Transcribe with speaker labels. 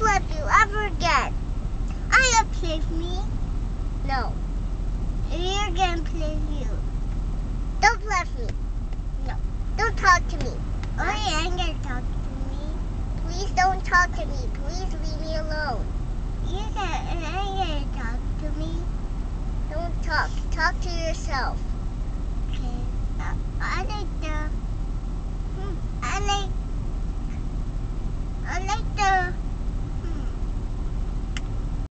Speaker 1: not love you ever again. I gonna play me. No. You're gonna play you. Don't love me. No. Don't talk to me. Oh, yeah, I'm gonna talk to me. Please don't talk to me. Please leave me alone. You're gonna, gonna talk to me. Don't talk. Talk to yourself.